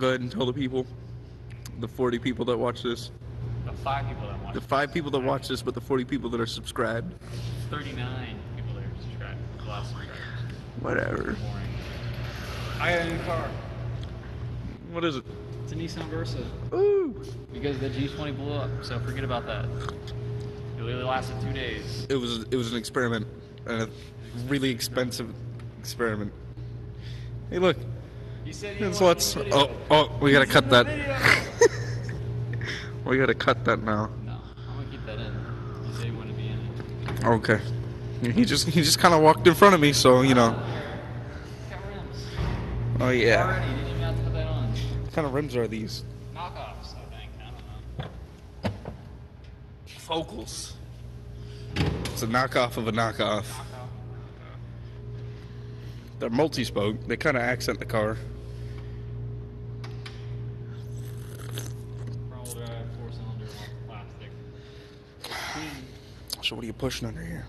Go ahead and tell the people, the 40 people that watch this, The five people that watch. the five people that watch this, but the 40 people that are subscribed. 39 people that are subscribed. Last. Whatever. I got a new car. What is it? It's a Nissan Versa. Ooh. Because the G20 blew up, so forget about that. It literally lasted two days. It was it was an experiment, a really expensive experiment. Hey, look. You said you It's what's. a Oh, oh, we gotta cut that. We gotta cut that now. no, I'm gonna keep that in. You said you wanted to be in it. Okay. He just he just kind of walked in front of me, so you know. Oh yeah. Already, didn't even have to put that on. What kind of rims are these? Knockoffs, I think. I don't know. Focals. It's a knockoff of a knockoff. Knockoff. They're multi-spoke. They kind of accent the car. So what are you pushing under here?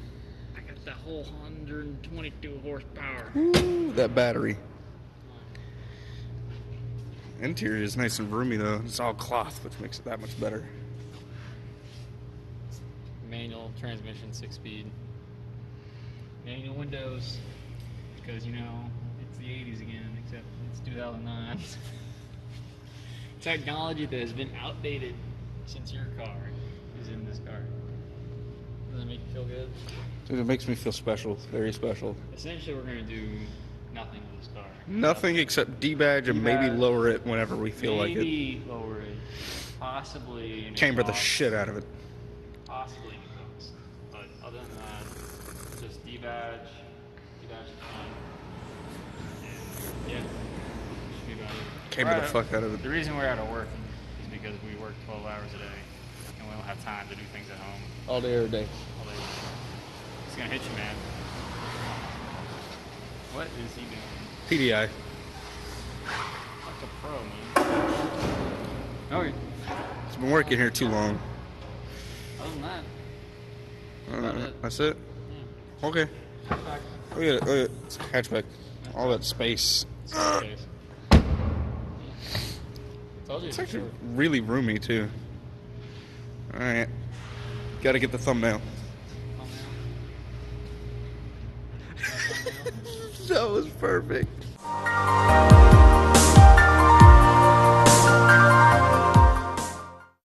I got the whole 122 horsepower. Ooh, that battery. Interior is nice and roomy though. It's all cloth, which makes it that much better. Manual transmission, six speed. Manual windows, because you know it's the 80s again, except it's 2009. Technology that has been outdated since your car is in this car. Does that make you feel good? Dude, it makes me feel special. Very special. Essentially, we're gonna do nothing with this car. Nothing except debadge and maybe Debadge. lower it whenever we feel like it. Maybe lower it, possibly. in Chamber the exhaust. shit out of it. possibly in exhaust. But other than that, just debadge, debadge the front. And yeah, should be about it. Chamber We're the out of- fuck out of it. The reason we're out of work is because we work 12 hours a day and we don't have time to do things at home All day, every day. all day. It's gonna hit you, man. What is he doing? PDI. Like a pro, man. Okay. It's been working here too long. Other than that, Uh, About it. that's it. Okay. back. Look at it. Look at it. It's a hatchback. All that space. Space. Told you It's actually really roomy too. All right. Got to get the thumbnail. Thumbnail. that was perfect.